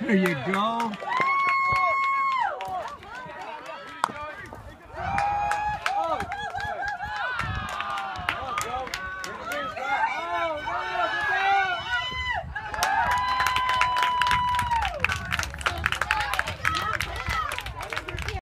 There you go.